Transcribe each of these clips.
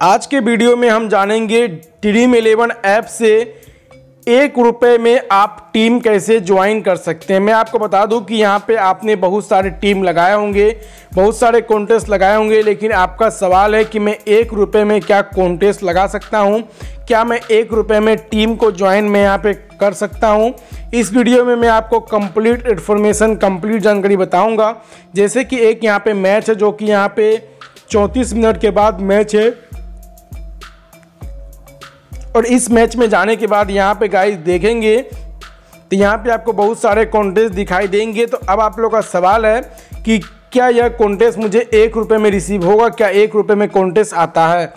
आज के वीडियो में हम जानेंगे ड्रीम इलेवन ऐप से एक रुपए में आप टीम कैसे ज्वाइन कर सकते हैं। मैं आपको बता दूँ कि यहाँ पे आपने बहुत सारे टीम लगाए होंगे, बहुत सारे कॉन्टेस्ट लगाए होंगे, लेकिन आपका सवाल है कि मैं एक रुपए में क्या कॉन्टेस्ट लगा सकता हूँ? क्या मैं एक रुपए में टीम को ज्वाइन मैं यहाँ पे कर सकता हूँ? इस वीडियो में मैं आपको कंप्लीट इन्फॉर्मेशन कंप्लीट जानकारी बताऊँगा। जैसे कि एक यहाँ पर मैच है जो कि यहाँ पर चौंतीस मिनट के बाद मैच है। और इस मैच में जाने के बाद यहाँ पे गाइस देखेंगे तो यहाँ पे आपको बहुत सारे कॉन्टेस्ट दिखाई देंगे। तो अब आप लोग का सवाल है कि क्या यह कॉन्टेस्ट मुझे एक रुपये में रिसीव होगा? क्या एक रुपये में कॉन्टेस्ट आता है?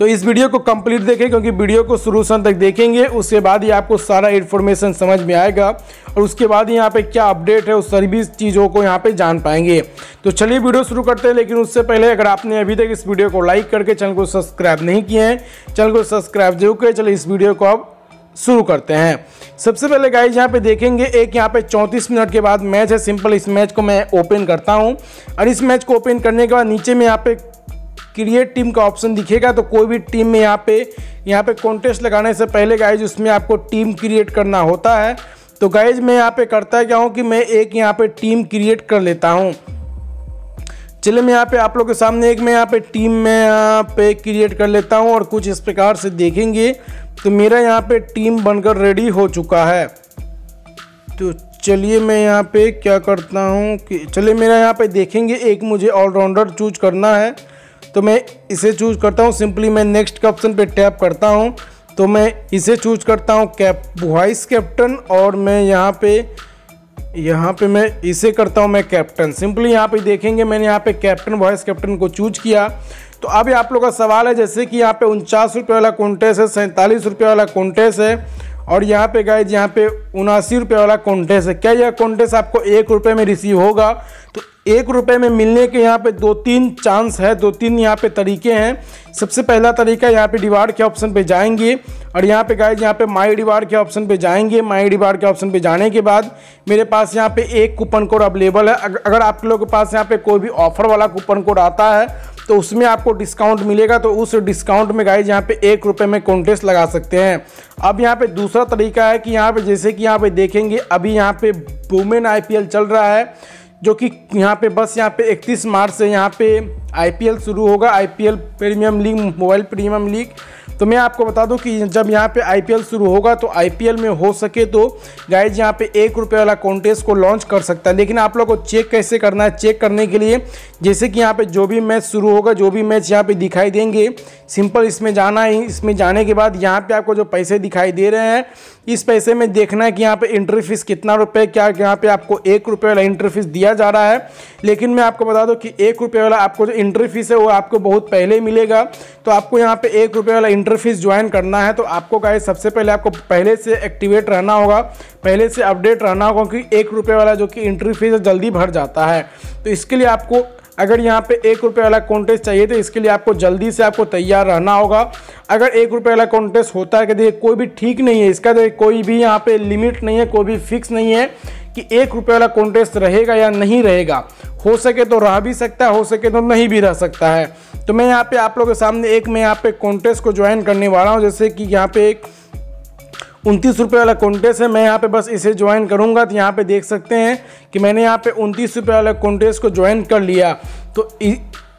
तो इस वीडियो को कंप्लीट देखें, क्योंकि वीडियो को शुरू से तक देखेंगे, उसके बाद ही आपको सारा इन्फॉर्मेशन समझ में आएगा, और उसके बाद यहाँ पे क्या अपडेट है, उस सभी चीज़ों को यहाँ पे जान पाएँगे। तो चलिए वीडियो शुरू करते हैं, लेकिन उससे पहले अगर आपने अभी तक इस वीडियो को लाइक करके चैनल को सब्सक्राइब नहीं किए हैं, चैनल को सब्सक्राइब ज़रूर करें। चलिए इस वीडियो को अब शुरू करते हैं। सबसे पहले गाइज़ यहाँ पे देखेंगे, एक यहाँ पे 34 मिनट के बाद मैच है सिंपल इस मैच को मैं ओपन करता हूँ, और इस मैच को ओपन करने के बाद नीचे में यहाँ पे क्रिएट टीम का ऑप्शन दिखेगा तो कोई भी टीम में यहाँ पे यहाँ पे कॉन्टेस्ट लगाने से पहले गाइज़ उसमें आपको टीम क्रिएट करना होता है। तो गाइज़ मैं यहाँ पे करता क्या हूँ कि मैं एक यहाँ पे टीम क्रिएट कर लेता हूँ। चलिए, मैं यहाँ पे आप लोग के सामने एक, मैं यहाँ पे टीम में, यहाँ पे क्रिएट कर लेता हूँ और कुछ इस प्रकार से देखेंगे। तो मेरा यहाँ पे टीम बनकर रेडी हो चुका है। तो चलिए, मैं यहाँ पे क्या करता हूँ कि, चलिए, मेरा यहाँ पे देखेंगे, एक मुझे ऑलराउंडर चूज़ करना है। तो मैं इसे चूज़ करता हूँ। सिंपली मैं नेक्स्ट के ऑप्शन पे टैप करता हूँ। तो मैं इसे चूज़ करता हूँ। कैप वाइस कैप्टन और मैं यहाँ पे यहाँ पे मैं इसे करता हूँ मैं कैप्टन सिंपली यहाँ पे देखेंगे मैंने यहाँ पे कैप्टन वॉइस कैप्टन को चूज़ किया। तो अभी आप लोगों का सवाल है, जैसे कि यहाँ पे उनचास रुपये वाला कॉन्टेस्ट है, सैंतालीस रुपये वाला कॉन्टेस्ट है, और यहाँ पे गाइज़ यहाँ पे उनासी रुपये वाला कॉन्टेस्ट है। क्या यह कॉन्टेस्ट आपको एक रुपये में रिसीव होगा? तो एक रुपये में मिलने के यहाँ पे दो तीन चांस है दो तीन यहाँ पे तरीके हैं सबसे पहला तरीका यहाँ पे डिवार्ड के ऑप्शन पे जाएँगे और यहाँ पे गाइज़ यहाँ पे माई डिवार्ड के ऑप्शन पे जाएँगे माई डिवार्ड के ऑप्शन पे जाने के बाद मेरे पास यहाँ पे एक कूपन कोड अवेलेबल है अगर आप लोगों के पास यहाँ पे कोई भी ऑफ़र वाला कूपन कोड आता है तो उसमें आपको डिस्काउंट मिलेगा तो उस डिस्काउंट में गाइज़ यहाँ पे एक रुपये में कॉन्टेस्ट लगा सकते हैं अब यहाँ पे दूसरा तरीका है कि यहाँ पे जैसे कि यहाँ पे देखेंगे अभी यहाँ पे वुमेन आईपीएल चल रहा है जो कि यहाँ पे बस यहाँ पे 31 मार्च से यहाँ पे आईपीएल शुरू होगा IPL premium league mobile premium league तो मैं आपको बता दूँ कि जब यहाँ पे आईपीएल शुरू होगा तो आईपीएल में हो सके तो गाइज़ यहाँ पे एक रुपये वाला कॉन्टेस्ट को लॉन्च कर सकता है लेकिन आप लोग को चेक कैसे करना है चेक करने के लिए जैसे कि यहाँ पे जो भी मैच शुरू होगा जो भी मैच यहाँ पे दिखाई देंगे सिंपल इसमें जाना है इसमें जाने के बाद यहाँ पे आपको जो पैसे दिखाई दे रहे हैं इस पैसे में देखना है कि यहाँ पे एंट्री फ़ीस कितना रुपये क्या यहाँ पे आपको एक रुपये वाला एंट्री फ़ीस दिया जा रहा है। लेकिन मैं आपको बता दूँ कि एक रुपये वाला आपको जो इंट्री फ़ीस है, वो आपको बहुत पहले मिलेगा। तो आपको यहाँ पे एक रुपये वाला इंट्री फ़ीस ज्वाइन करना है। तो आपको गाइस सबसे पहले आपको पहले से एक्टिवेट रहना होगा। पहले से अपडेट रहना होगा क्योंकि एक रुपये वाला जो कि इंट्री फ़ीस जल्दी भर जाता है। तो इसके लिए आपको अगर यहाँ पे एक रुपये वाला कॉन्टेस्ट चाहिए तो इसके लिए आपको जल्दी से आपको तैयार रहना होगा। अगर एक रुपये वाला कॉन्टेस्ट होता है कि देखिए, कोई भी ठीक नहीं है इसका, देखिए, कोई भी यहाँ पे लिमिट नहीं है, कोई भी फिक्स नहीं है। कि एक रुपये वाला कॉन्टेस्ट रहेगा या नहीं रहेगा। हो सके तो रह भी सकता है, हो सके तो नहीं भी रह सकता है। तो मैं यहाँ पे आप लोगों के सामने एक मैं यहाँ पे कॉन्टेस्ट को ज्वाइन करने वाला हूँ। जैसे कि यहाँ पे एक उनतीस रुपये वाला कॉन्टेस्ट है, मैं यहाँ पे बस इसे ज्वाइन करूँगा। तो यहाँ पे देख सकते हैं कि मैंने यहाँ पे उनतीस रुपये वाला कॉन्टेस्ट को ज्वाइन कर लिया। तो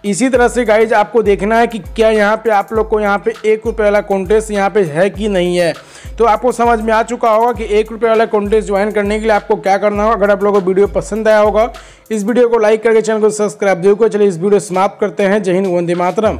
इसी तरह से गाइज़ आपको देखना है कि क्या यहाँ पे आप लोग को यहाँ पे एक रुपये वाला कॉन्टेस्ट यहाँ पे है कि नहीं है। तो आपको समझ में आ चुका होगा कि एक रुपये वाला कॉन्टेस्ट ज्वाइन करने के लिए आपको क्या करना होगा, अगर आप लोगों को वीडियो पसंद आया होगा। इस वीडियो को लाइक करके चैनल को सब्सक्राइब ज़रूर चलिए इस वीडियो समाप्त करते हैं। जय हिंद, वंदे मातरम।